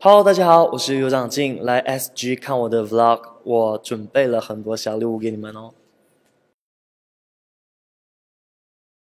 Hello，大家好，我是尤长靖，来 SG 看我的 Vlog，我准备了很多小礼物给你们哦。